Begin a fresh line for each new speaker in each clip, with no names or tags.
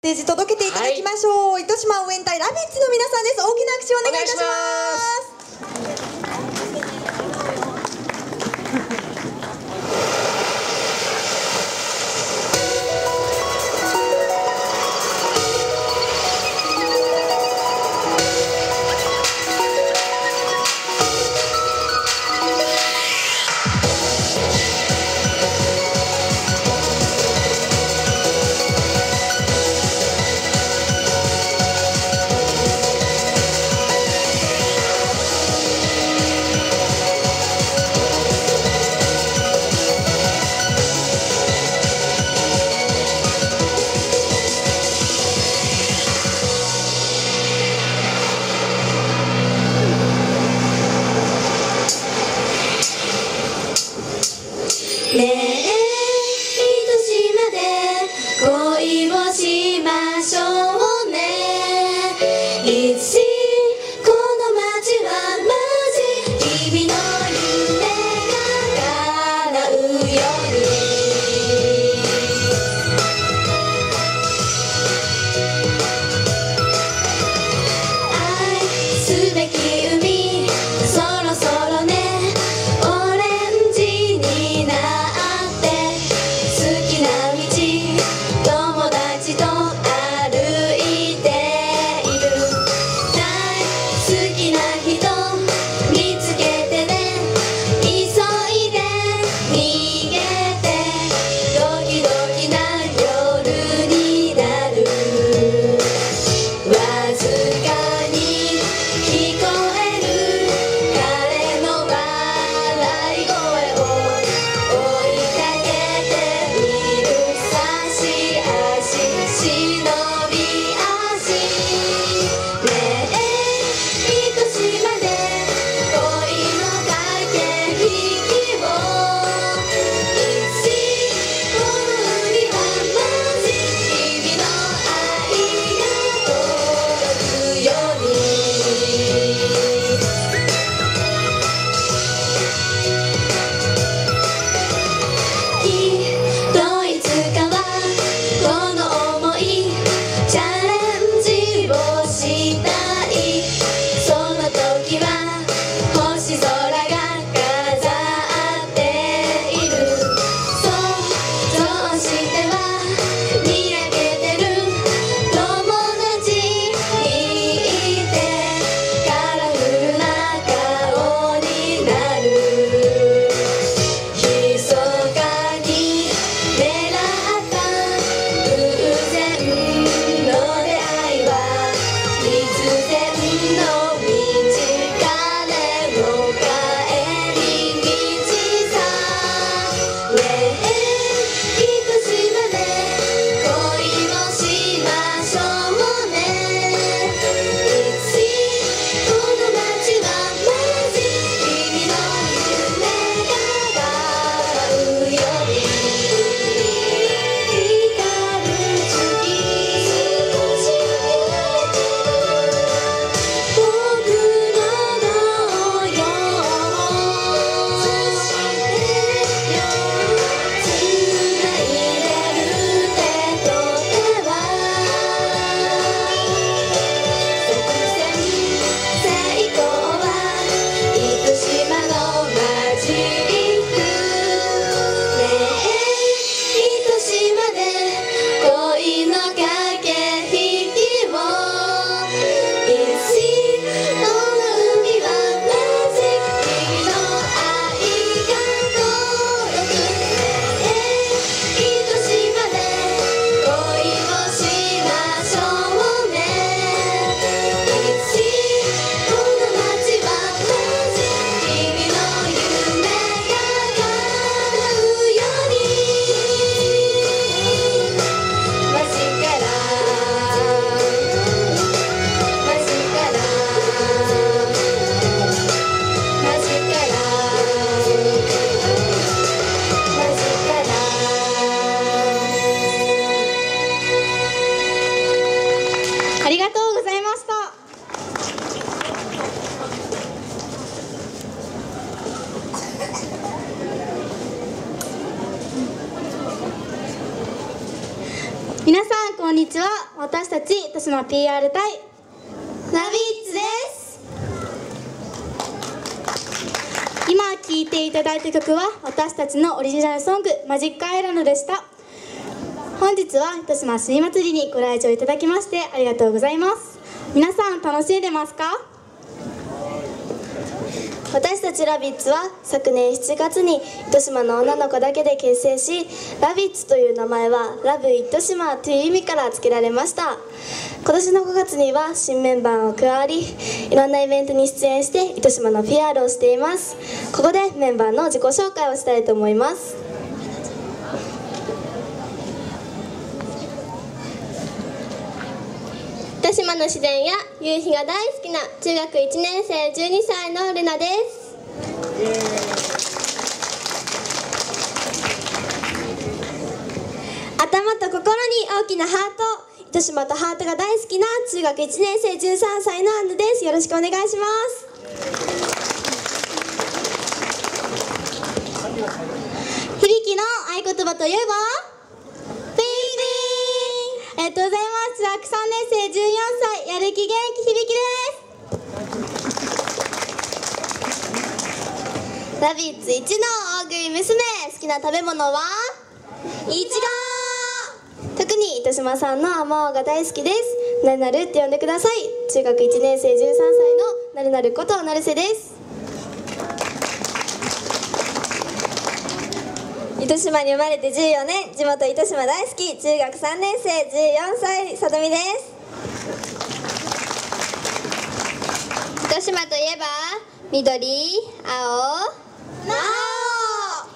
ステージ届けていただきましょう、糸島応援隊ラビッツの皆さんです。大きな拍手をお願いいたします
PR 隊
ラビッツです。
今聴いていただいた曲は私たちのオリジナルソング「マジックアイランド」でした。本日は糸島水祭りにご来場いただきましてありがとうございます。皆さん楽しんでますか？
私たちラビッツは昨年7月に糸島の女の子だけで結成しラビッツという名前はラブ糸島という意味から付けられました。今年の5月には新メンバーを加わりいろんなイベントに出演して糸島の PR をしています。ここでメンバーの自己紹介をしたいと思います。糸島の自然や夕日が大好きな中学1年生12歳のルナです。頭と心に大きなハート。糸島とハートが大好きな中学1年生13歳のアンヌです。よろしくお願いします。響きの合言葉といえばありがとうございます。中学3年生14歳。やる気元気響きです。ラビッツ一の大食い娘。好きな食べ物は？いちご特に糸島さんのあまおうが大好きです。なるなるって呼んでください。中学1年生13歳のなるなることなるせです。糸島に生まれて14年地元糸島大好き中学3年生14歳さとみです。糸島といえば緑青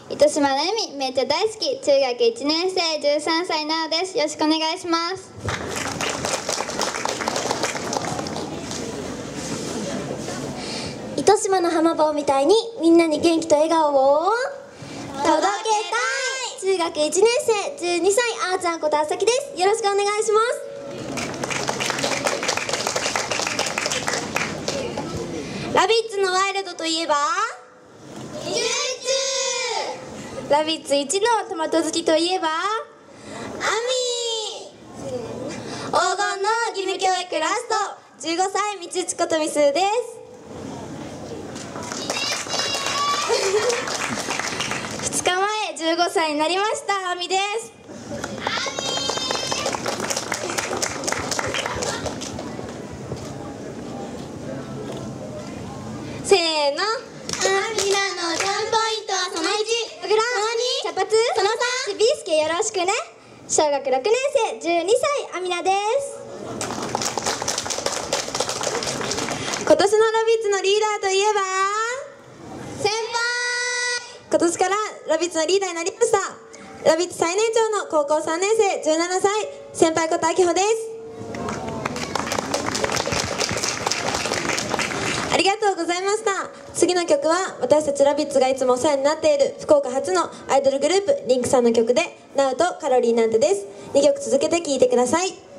糸島の海めっちゃ大好き中学1年生13歳なのです。よろしくお願いします。糸島の浜棒みたいにみんなに元気と笑顔を届け中学1年生12歳あーちゃんことあさきです。よろしくお願いします。ラビッツのワイルドといえば？ラビッツ一のトマト好きといえば？アミ。黄金の義務教育ラスト。15歳道内ことみすーです。2日前15歳になりましたアミです。せーの。アミナのジャンポイントはその1グラその2茶髪その3ビスケよろしくね。小学6年生12歳アミナです。
今年のラビッツのリーダーといえば？
先輩。
今年からラビッツのリーダーになりました。ラビッツ最年長の高校3年生17歳先輩ことあきほです。ありがとうございました。次の曲は私たちラビッツがいつもお世話になっている福岡初のアイドルグループリンクさんの曲で「ナウとカロリーなんて」です。2曲続けて聴いてください。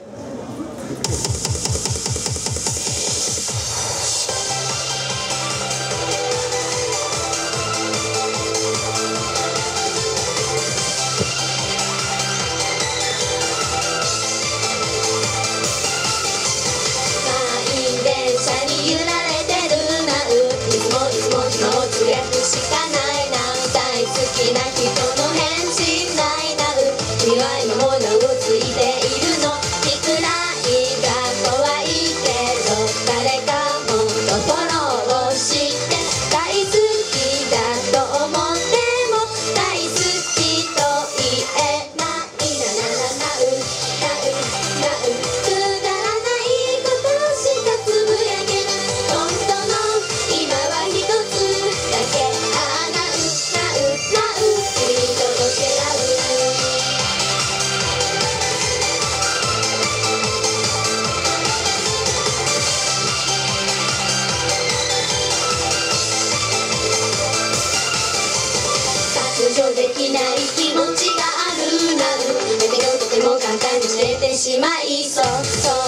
てしまいそう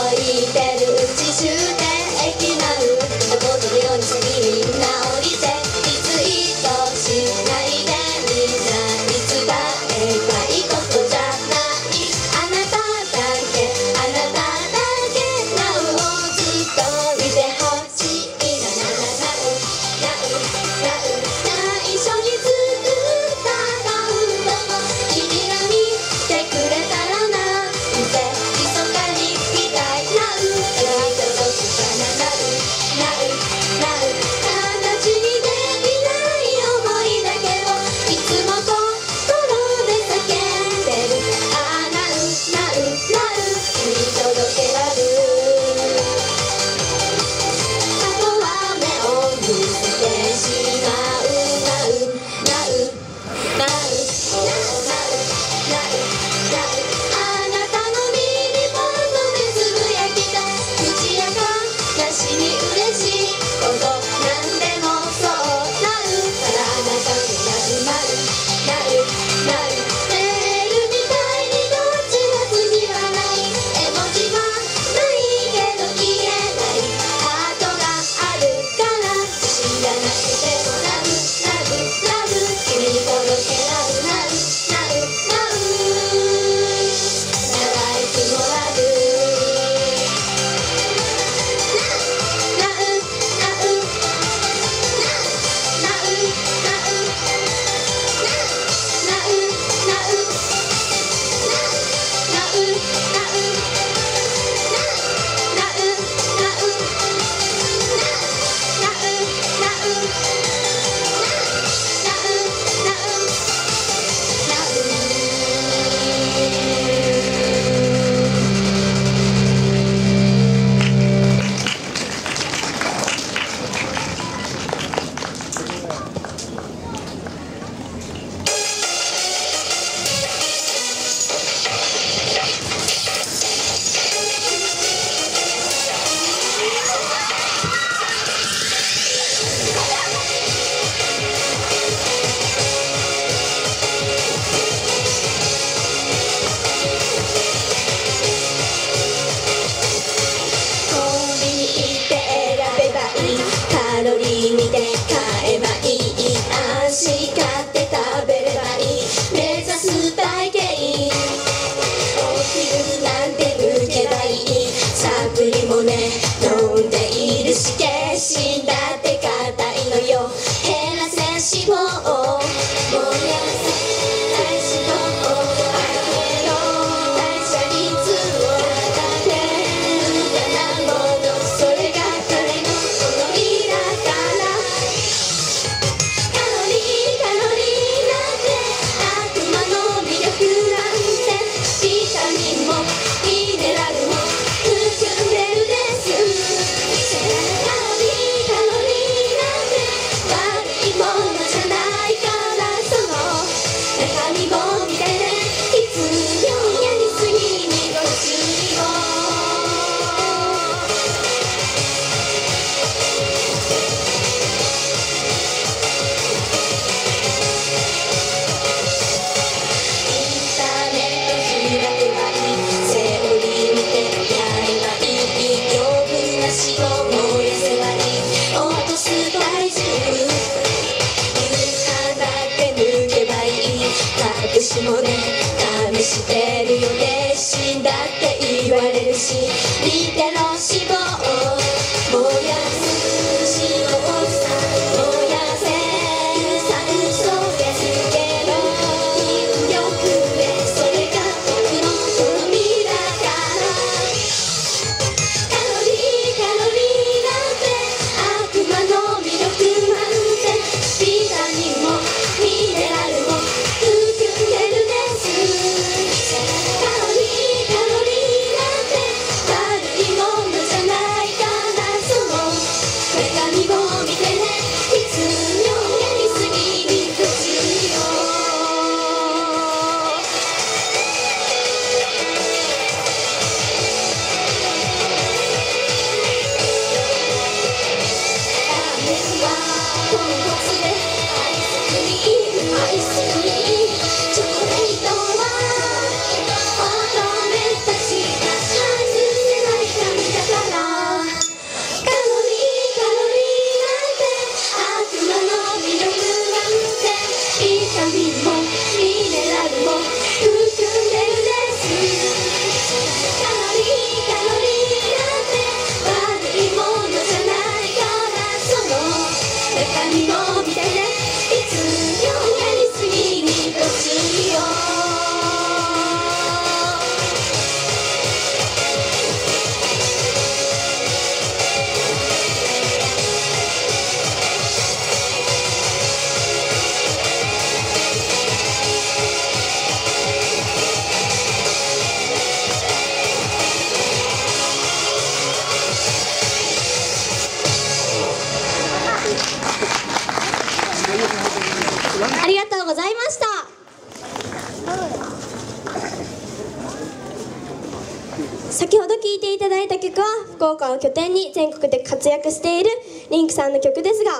福岡を拠点に全国で活躍しているリンクさんの曲ですが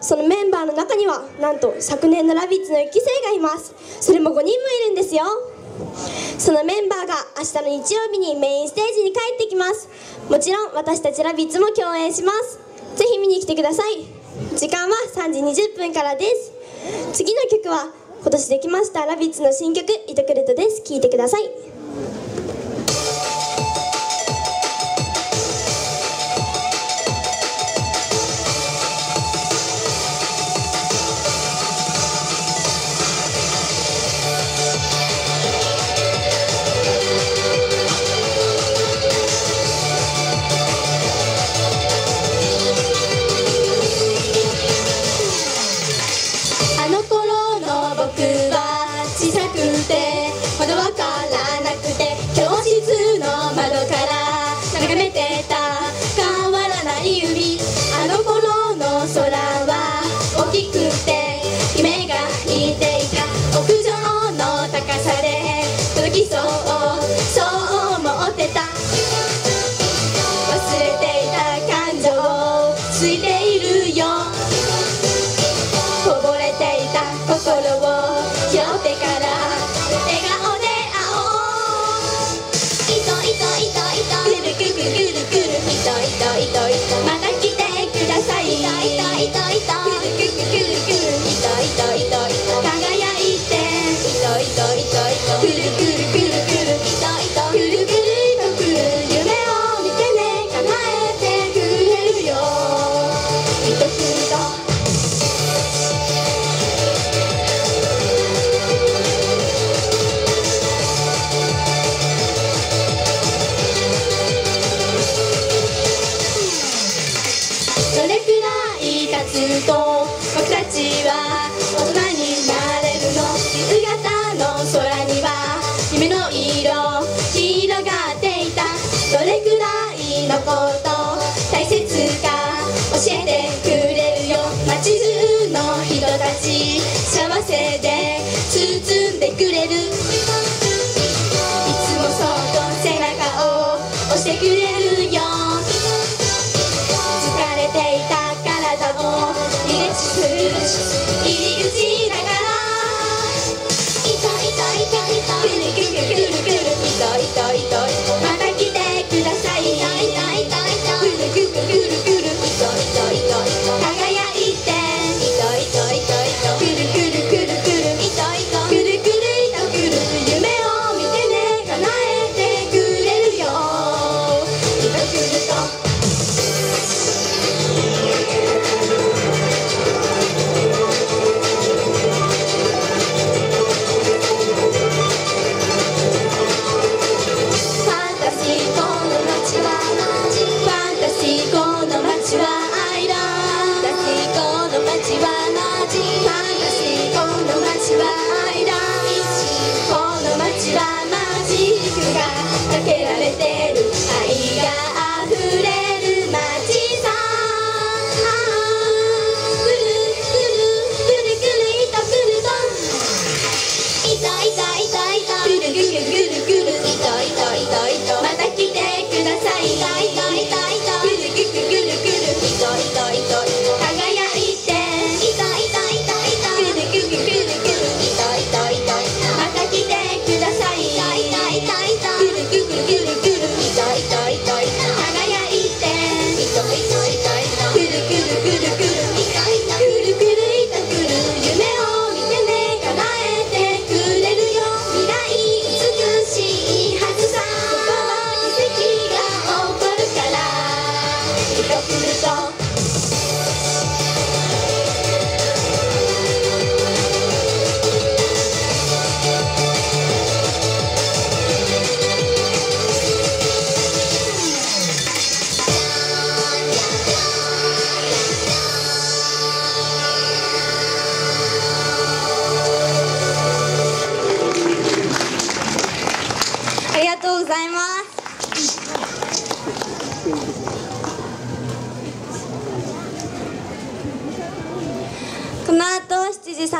そのメンバーの中にはなんと昨年の「ラビッツ!」の1期生がいます。それも5人もいるんですよ。そのメンバーが明日の日曜日にメインステージに帰ってきます。もちろん私たちラビッツも共演します。ぜひ見に来てください。時間は3時20分からです。次の曲は今年できましたラビッツの新曲「イトクルト」です。聴いてください。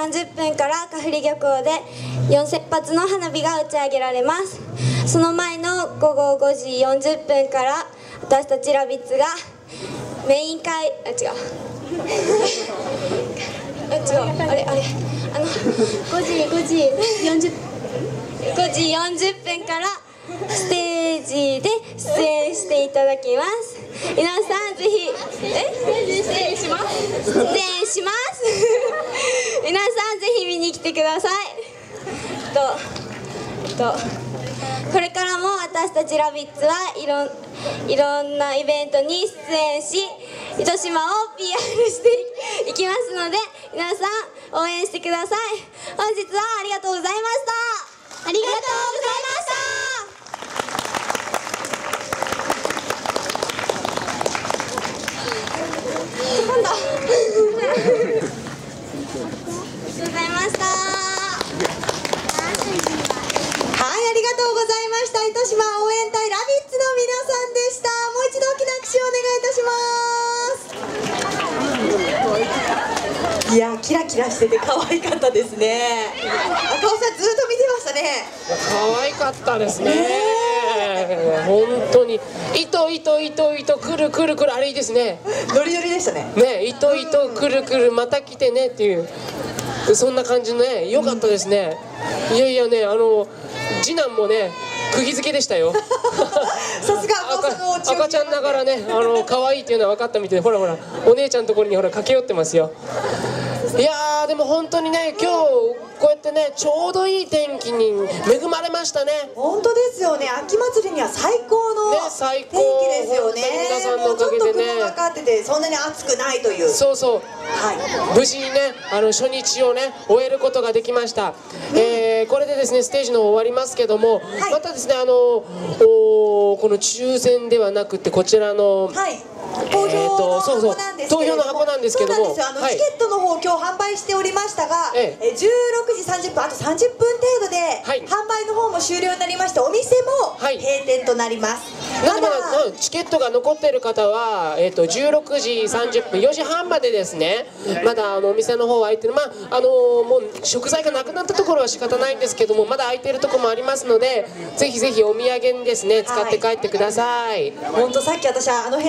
30分からカフリ漁港で4000発の花火が打ち上げられます。その前の午後5時40分から私たちラビッツがメイン会あ違う。あ違う。あれあれ。あの
5時5時40
5時40分からステージで出演していただきます。皆さんぜひ。え？出演します。出演しますてください。ととこれからも私たちラビッツはいろんいろんなイベントに出演し糸島を PR していきますので皆さん応援してください。本日はありがとうございました。ありがとうございました。なんだありがとうございました
はい、ありがとうございました。糸島応援隊ラビッツの皆さんでした。もう一度大きな拍手をお願いいたします。いや、キラキラしてて可愛かったですね。赤尾さんずっと見てましたね。
可愛かったですね。本当に糸糸糸糸くるくるくるあれいいですね。
ノリノリでしたね。
ね糸糸くるくるまた来てねっていうそんな感じのね良かったですね。いやいやねあの次男もね釘付けでしたよ。
さすが赤
ちゃんながらねあの可愛いっていうのは分かったみたいでほらほらお姉ちゃんのところにほら駆け寄ってますよ。いやーでも本当にね今日こうやってねちょうどいい天気に恵まれましたね。
本当ですよね。秋祭りには最高の
ね
天
最高
気ですよね。
皆さんの
もうちょっと
おかげでね
雲がかっててそんなに暑くないという。
そうそう
はい。
無事にねあの初日をね終えることができました、えーこれでですねステージの方終わりますけども、
い
またですねあのこの抽選ではなくてこちらの、
はい。投票の箱なんですけれども、
投票の箱なんですけども
そうなんですよ。あの、
はい。
チケットの方今日販売しておりましたが、
え
え。16時30分あと30分程度で、
はい。
販売の方も終了になりましてお店も
はい。
閉店となります、
なんでま
た
だうんチケットが残っている方は、えー、と16時30分4時半までですね。まだあのお店の方は開いてる。まああのもう食材がなくなったところは仕方ないんですけどもまだ開いてるところもありますのでぜひぜひお土産にですね使って帰ってください。
本当さっき私はあの辺